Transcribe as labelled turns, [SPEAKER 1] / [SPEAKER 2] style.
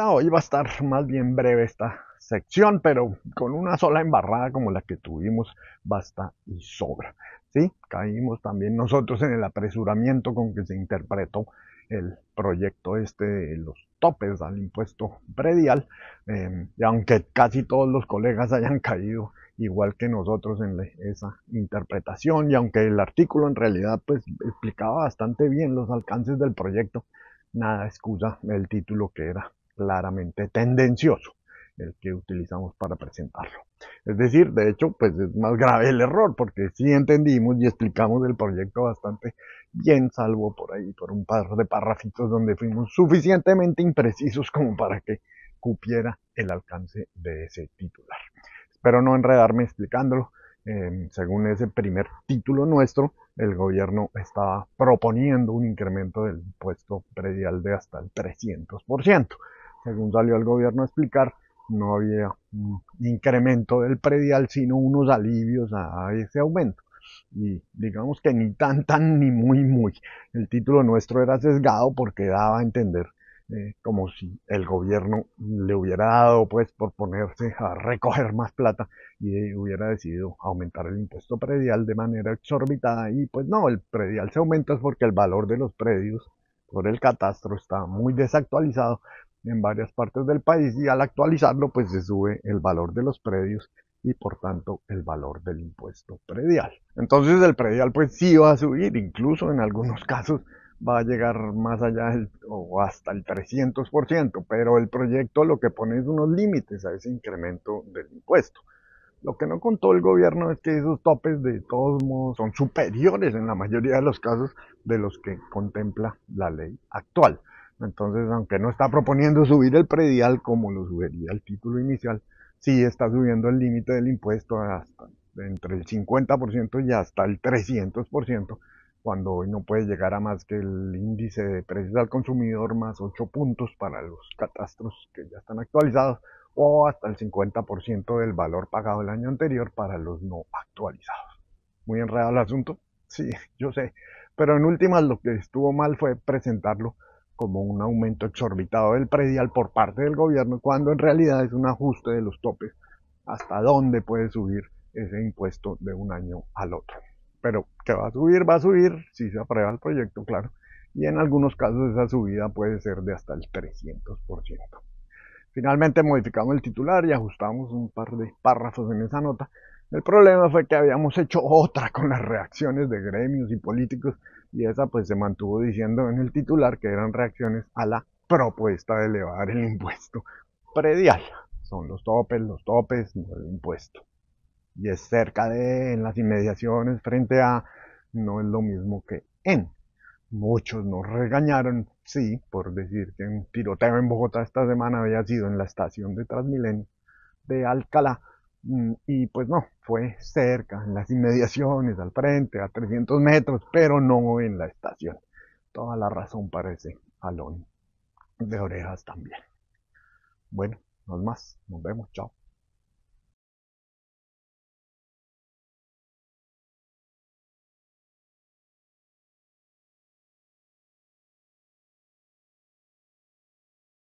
[SPEAKER 1] Hoy va a estar más bien breve esta sección, pero con una sola embarrada como la que tuvimos basta y sobra. Sí, caímos también nosotros en el apresuramiento con que se interpretó el proyecto este de los topes al impuesto predial, eh, y aunque casi todos los colegas hayan caído igual que nosotros en esa interpretación, y aunque el artículo en realidad pues explicaba bastante bien los alcances del proyecto, nada excusa el título que era claramente tendencioso el que utilizamos para presentarlo. Es decir, de hecho, pues es más grave el error, porque sí entendimos y explicamos el proyecto bastante bien, salvo por ahí, por un par de párrafitos donde fuimos suficientemente imprecisos como para que cupiera el alcance de ese titular. Espero no enredarme explicándolo. Eh, según ese primer título nuestro, el gobierno estaba proponiendo un incremento del impuesto predial de hasta el 300% según salió el gobierno a explicar, no había un incremento del predial, sino unos alivios a ese aumento. Y digamos que ni tan, tan, ni muy, muy. El título nuestro era sesgado porque daba a entender eh, como si el gobierno le hubiera dado, pues, por ponerse a recoger más plata y hubiera decidido aumentar el impuesto predial de manera exorbitada. Y pues no, el predial se aumenta porque el valor de los predios por el catastro está muy desactualizado en varias partes del país y al actualizarlo pues se sube el valor de los predios y por tanto el valor del impuesto predial. Entonces el predial pues sí va a subir, incluso en algunos casos va a llegar más allá del, o hasta el 300%, pero el proyecto lo que pone es unos límites a ese incremento del impuesto. Lo que no contó el gobierno es que esos topes de todos modos son superiores en la mayoría de los casos de los que contempla la ley actual. Entonces, aunque no está proponiendo subir el predial como lo sugería el título inicial, sí está subiendo el límite del impuesto hasta entre el 50% y hasta el 300%, cuando hoy no puede llegar a más que el índice de precios al consumidor más 8 puntos para los catastros que ya están actualizados, o hasta el 50% del valor pagado el año anterior para los no actualizados. Muy enredado el asunto, sí, yo sé, pero en últimas lo que estuvo mal fue presentarlo como un aumento exorbitado del predial por parte del gobierno, cuando en realidad es un ajuste de los topes hasta dónde puede subir ese impuesto de un año al otro. Pero que va a subir, va a subir, si se aprueba el proyecto, claro. Y en algunos casos esa subida puede ser de hasta el 300%. Finalmente modificamos el titular y ajustamos un par de párrafos en esa nota. El problema fue que habíamos hecho otra con las reacciones de gremios y políticos y esa pues se mantuvo diciendo en el titular que eran reacciones a la propuesta de elevar el impuesto predial. Son los topes, los topes, no el impuesto. Y es cerca de, en las inmediaciones, frente a, no es lo mismo que en. Muchos nos regañaron, sí, por decir que un tiroteo en Bogotá esta semana había sido en la estación de Transmilenio de Alcalá, y pues no, fue cerca, en las inmediaciones, al frente, a 300 metros, pero no en la estación. Toda la razón parece alón de orejas también. Bueno, no más, nos vemos, chao.